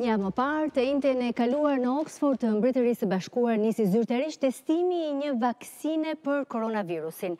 Një javë më parë, të enjten e kaluar në Oxford të Mbretërisë së Bashkuar nisi zyrtarisht testimi i një vaksine për koronavirusin.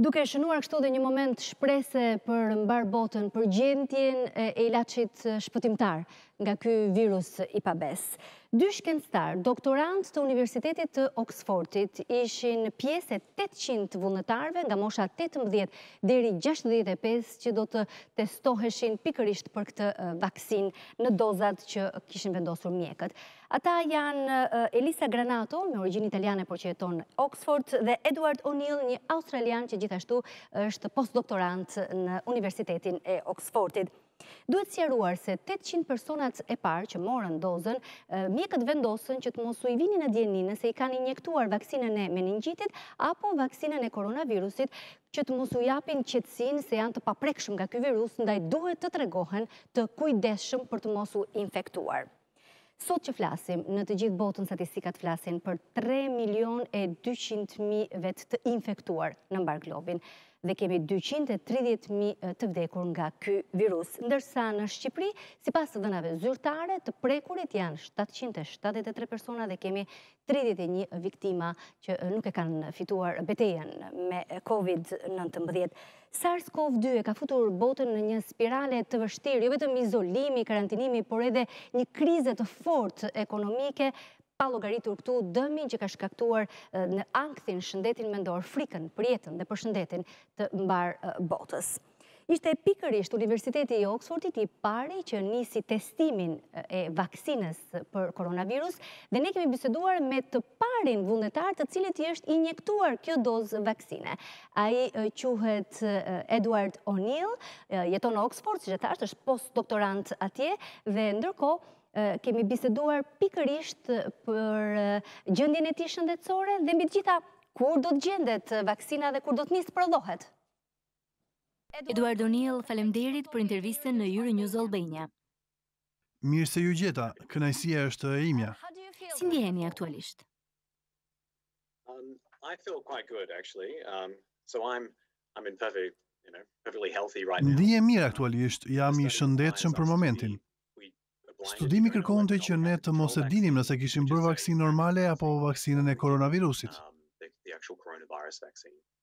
Duke shënuar kështu dhe një moment shprese për mbarë botën për gjetjen e ilaçit shpëtimtar nga ky virus i pabesë. Dy shkencëtarë, doktorantë të Universitetit të Oksfordit, ishin pjesë e tetëqind vullnetarëve nga mosha tetëmbëdhjetë deri gjashtëdhjetë e pesë që do të testoheshin pikërisht për këtë vaksinë në dozat që kishin vendosur mjekët. Ata janë Elisa Granato, me origjinë italiane por që jeton në Oksford, dhe Edward O'Neill, një australian që gjithashtu është postdoktorant në Universitetin e Oksfordit. Duhet sqaruar se tetëqind personat e parë që morën dozën, mjekët vendosën që të mos i vinin në dijeni nëse i kanë injektuar vaksinën e meningjitit apo vaksinën e koronavirusit, që të mos u japin qetësinë se janë të paprekshëm nga ky virus, ndaj duhet të tregohen të kujdesshëm për të mos u infektuar. Sot që flasim, në të gjithë botën statistikat flasin për 3 milion e 200 mijë vetë të infektuar në mbarë globin dhe kemi 230 mijë të vdekur nga ky virus. Ndërsa në Shqipëri, sipas të dhënave zyrtare, të prekurit janë 773 persona dhe kemi tridhjetë e një viktima që nuk e kanë fituar betejën me COVID-19. SARS-CoV-2 e ka futur botën në një spirale të vështirë, jo vetëm izolimi, karantinimi, por edhe një krize të fortë ekonomike, pa llogaritur këtu dëmin që ka shkaktuar në ankthin, shëndetin mendor, frikën për jetën dhe për shëndetin të mbarë botës. Ishte pikërisht Universiteti i Oxfordit i pari që nisi testimin e vaksinës për koronavirus dhe ne kemi biseduar me të parin vullnetar të cilit i është injektuar kjo dozë vaksine. Ai quhet Edward O'Neill, jeton në Oxford, siç e thashë, është post-doktorant atje dhe ndërkohë kemi biseduar pikërisht për gjendjen e tij shëndetësore dhe mbi të gjitha kur do të gjendet vaksina dhe kur do të nisë prodhohet. Edward O'Neill, faleminderit për intervistën në Euronews Albania. Mirë se ju gjeta, kënaqësia është e imja. Si ndjeheni aktualisht? Um, I feel quite good actually. Um, so I'm I'm in perfect, you know, perfectly healthy right now. Ndihem mirë aktualisht, jam i shëndetshëm për momentin. Studimi kërkonte që ne të mos e dinim nëse kishim bërë vaksinë normale apo vaksinën e koronavirusit. Um,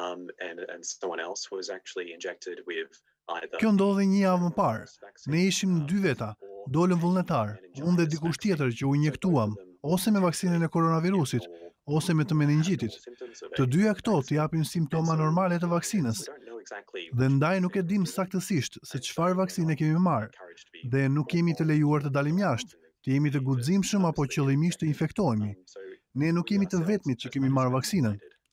Um, Kjo ndodhi një javë më parë. Ne ishim dy veta, dolëm vullnetar, unë dhe dikush tjetër që u injektuam, ose me vaksinën e koronavirusit, ose me të meningjitit. Të dyja këto të japin simptoma normale të vaksinës. Dhe ndaj nuk e dimë saktësisht se çfarë vaksine kemi marrë, dhe nuk jemi të lejuar të dalim jashtë, të jemi të guximshëm apo qëllimisht të infektohemi. Ne nuk jemi të vetmit që kemi marrë vaksinën.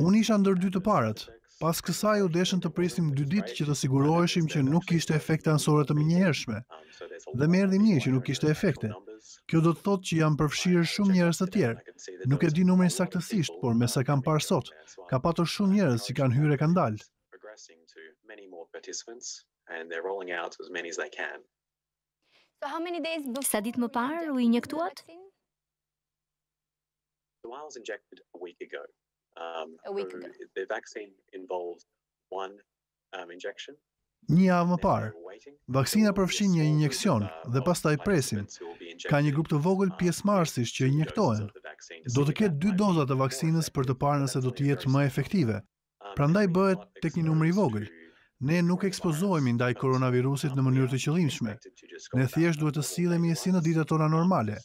Unë isha ndër dy të parët. Pas kësaj u deshën të prisnim dy ditë që të siguroheshim që nuk kishte efekte anësore të menjëhershme. Dhe më erdhi mirë që nuk kishte efekte. Kjo do të thotë që janë përfshirë shumë njerëz të tjerë. Nuk e di numrin saktësisht, por me sa kam parë sot, ka patur shumë njerëz që kanë hyrë e kanë dalë. Sa ditë më parë u injektuat? Një javë më parë. Vaksina përfshin një injeksion dhe pastaj presim. Ka një grup të vogël pjesëmarrësish që injektohen. Do të ketë dy doza të vaksinës për të parë nëse do të jetë më efektive. Prandaj bëhet tek një numër i vogël. Ne nuk ekspozohemi ndaj koronavirusit në mënyrë të qëllimshme. Ne thjesht duhet të sillemi si në ditët tona normale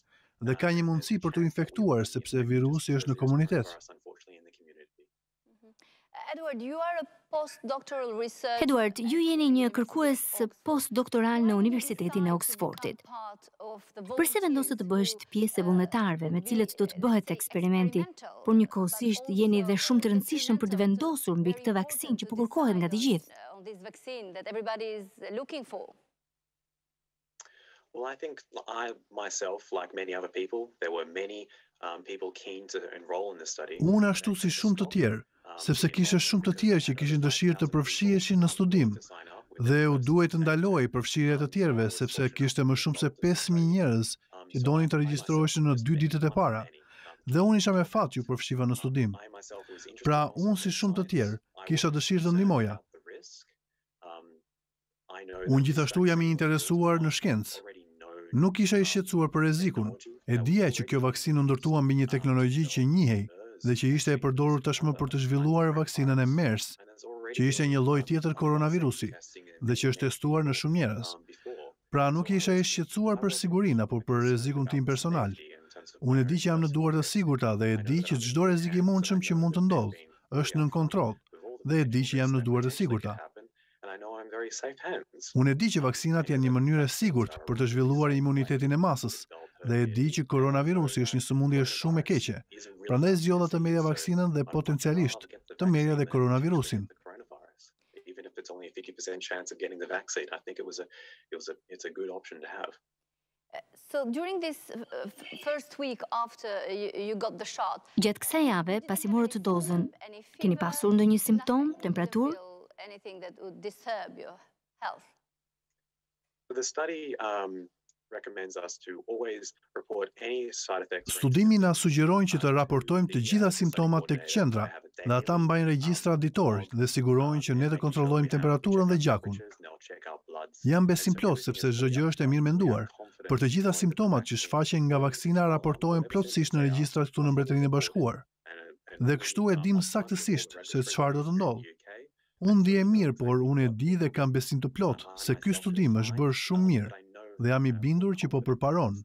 dhe ka një mundësi për t'u infektuar sepse virusi është në komunitet. Edward, ju jeni një kërkues postdoktoral në Universitetin e Oksfordit. Përse vendose të bëhesh pjesë e vullnetarëve me të cilët do të bëhet eksperimenti, por njëkohësisht jeni dhe shumë të rëndësishëm për të vendosur mbi këtë vaksinë që po kërkohet nga të gjithë? Unë ashtu si shumë të tjerë, sepse kishte shumë të tjerë që kishin dëshirë të përfshiheshin në studim dhe u duhej të ndalohej përfshirja e të tjerëve, sepse kishte më shumë se pesë mijë njerëz që donin të regjistroheshin në dy ditët e para. Dhe unë isha me fat që u përfshiva në studim. Pra, unë si shumë të tjerë, kisha dëshirë të ndihmoja. Unë gjithashtu jam i interesuar në shkencë. Nuk isha i shqetësuar për rrezikun. E dija që kjo vaksinë u ndërtua mbi një teknologji që njihej dhe që ishte e përdorur tashmë për të zhvilluar vaksinën e MERS, që ishte një lloj tjetër koronavirusi dhe që është testuar në shumë njerëz. Pra nuk isha i shqetësuar për sigurinë apo për rrezikun tim personal. Unë e di që jam në duar të sigurta dhe e di që çdo rrezik i mundshëm që mund të ndodhë është nën kontroll dhe e di që jam në duar të sigurta. Unë e di që vaksinat janë një mënyrë e sigurt për të zhvilluar imunitetin e masës dhe e di që koronavirusi është një sëmundje shumë e keqe. Prandaj zgjodha të merrja vaksinën dhe potencialisht të merrja dhe koronavirusin. Gjatë kësaj jave, pasi morët dozën, keni pasur ndonjë simptomë, temperaturë? Studimi na sugjeron që të raportojmë të gjitha simptomat tek qendra dhe ata mbajnë regjistra ditorë dhe sigurohen që ne të kontrollojmë temperaturën dhe gjakun. Jam besimplot sepse çdo gjë është e mirëmenduar. Për të gjitha simptomat që shfaqen nga vaksina raportohen plotësisht në regjistrat këtu në Mbretërinë e Bashkuar. Dhe kështu e dimë saktësisht se çfarë do të ndodhë. Unë ndihem mirë, por unë e di dhe kam besim të plotë se ky studim është bërë shumë mirë dhe jam i bindur që po përparon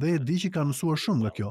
dhe e di që kanë mësuar shumë nga kjo.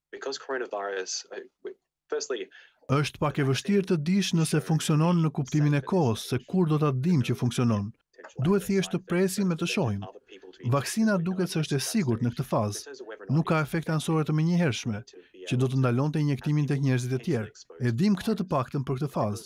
Është pak e vështirë të dish nëse funksionon në kuptimin e kohës se kur do ta dimë që funksionon. Duhet thjesht të presim e të shohim. Vaksina duket se është e sigurt në këtë fazë. Nuk ka efekte anësore të menjëhershme, që do të ndalonte injektimin tek njerëzit e tjerë. E dimë këtë të paktën për këtë fazë.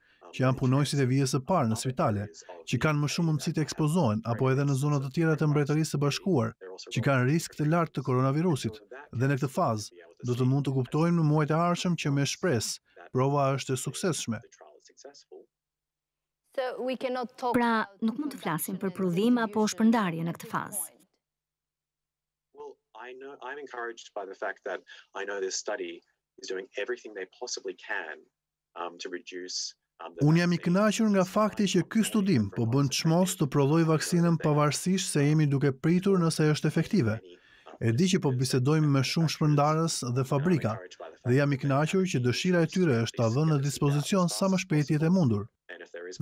që janë punonjësit e vijës së parë në spitale, që kanë më shumë mundësi të ekspozohen, apo edhe në zona të tjera të Mbretërisë së Bashkuar, që kanë risk të lartë të koronavirusit, dhe në këtë fazë, do të mund të kuptojmë në muajt e ardhshëm që me shpresë, prova është e suksesshme. Pra, nuk mund të flasim për prodhim apo shpërndarje në këtë fazë. Well, I know I'm encouraged by the fact that I know this study is doing everything they possibly can um, to reduce um, Unë jam i kënaqur nga fakti që ky studim po bën çmos të prodhojë vaksinën pavarësisht se jemi duke pritur nëse është efektive. E di që po bisedojmë me shumë shpërndarës dhe fabrika, dhe jam i kënaqur që dëshira e tyre është ta vënë në dispozicion sa më shpejt të jetë e mundur.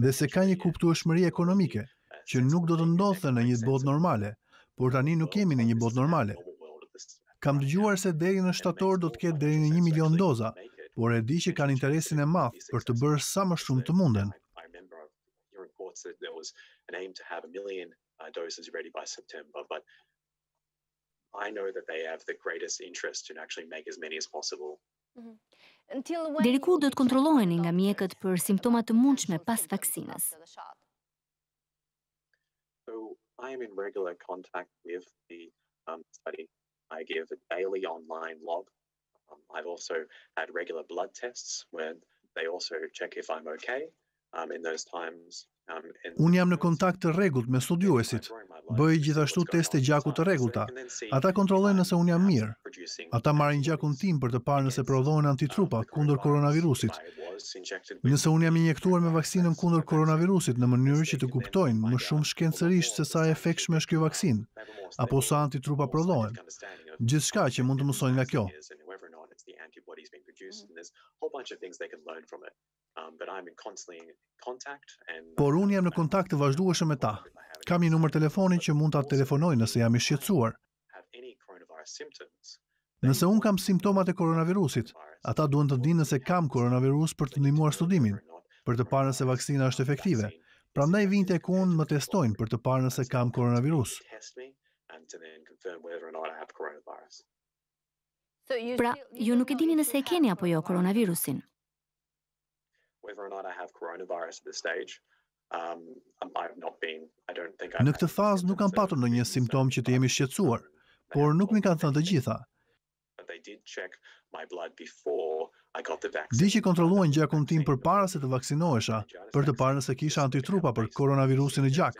dhe se ka një kuptueshmëri ekonomike, që nuk do të ndodhte në një botë normale, por tani nuk jemi në një botë normale. Kam dëgjuar se deri në shtator do të ketë deri në një milion doza, por e di që kanë interesin e madh për të bërë sa më shumë të munden. Deri kur do të kontrolloheni nga mjekët për simptoma të mundshme pas vaksinës? I am in regular contact with the um, study. I give a daily online log. Um, I've also had regular blood tests where they also check if I'm okay. Unë jam në kontakt të rregullt me studiuesit. Bëj gjithashtu teste gjaku të rregullta. Ata kontrollojnë nëse unë jam mirë. Ata marrin gjakun tim për të parë nëse prodhohen antitrupa kundër koronavirusit. Nëse unë jam injektuar me vaksinën kundër koronavirusit në mënyrë që të kuptojnë më shumë shkencërisht se sa e efektshme është kjo vaksinë, apo sa antitrupa prodhohen. Gjithçka që mund të mësojnë nga kjo. Um, Por unë jam në kontakt të vazhdueshëm me ta. Kam një numër telefoni që mund ta telefonoj nëse jam i shqetësuar. Nëse unë kam simptomat e koronavirusit, ata duan të dinë nëse kam koronavirus për të ndihmuar studimin, për të parë nëse vaksina është efektive. Prandaj vijnë tek unë, më testojnë për të parë nëse kam koronavirus. Pra, ju nuk e dini nëse e keni apo jo koronavirusin. Whether or not I have coronavirus at this stage, um, um I have not been, I don't think I've Në këtë fazë nuk kam patur ndonjë simptom që të jem i shqetësuar, por nuk m'i kanë thënë të gjitha. Di që kontrolluan gjakun tim përpara se të vaksinohesha, për të parë nëse kisha antitrupa për koronavirusin në gjak,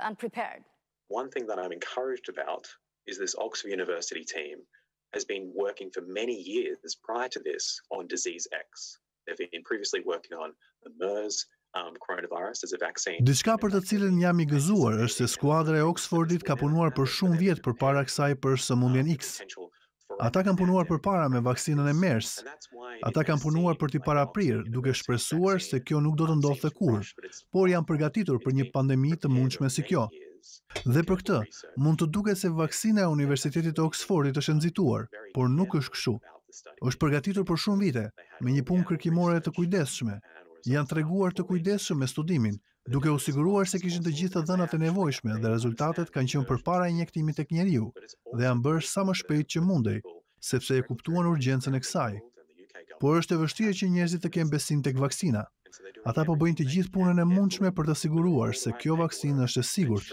unprepared. One thing that I'm encouraged about is this Oxford University team has been working for many years prior to this on disease X. They've been previously working on the MERS um, coronavirus as a vaccine. Diçka për të cilën jam i gëzuar është se skuadra e Oxfordit ka punuar për shumë vjet përpara kësaj për sëmundjen X. Ata kanë punuar përpara me vaksinën e MERS. Ata kanë punuar për t'i paraprirë, duke shpresuar se kjo nuk do të ndodhte kurrë, por janë përgatitur për një pandemi të mundshme si kjo. Dhe për këtë, mund të duket se vaksina e Universitetit të Oksfordit është e nxituar, por nuk është kështu. Është përgatitur për shumë vite, me një punë kërkimore të kujdesshme. Janë treguar të kujdesshëm me studimin, duke u siguruar se kishin të gjithë të dhënat e nevojshme dhe rezultatet kanë qenë përpara injektimit tek njeriu dhe janë bërë sa më shpejt që mundej, sepse e kuptuan urgjencën e kësaj. Por është e vështirë që njerëzit të kenë besim tek vaksina. Ata po bëjnë të gjithë punën e mundshme për të siguruar se kjo vaksinë është e sigurt.